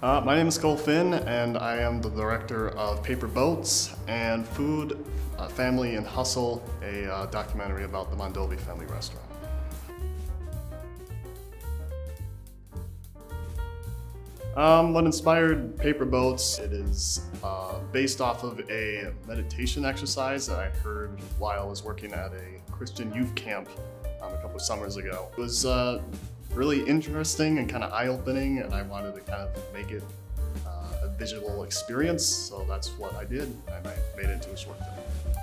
Uh, my name is Cole Finn, and I am the director of Paper Boats and Food, uh, Family, and Hustle, a uh, documentary about the Mondovi family restaurant. Um, what inspired Paper Boats? It is uh, based off of a meditation exercise that I heard while I was working at a Christian youth camp um, a couple of summers ago. It was uh, really interesting and kind of eye-opening, and I wanted to kind of make it uh, a visual experience, so that's what I did, and I made it into a short film.